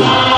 Washington.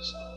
So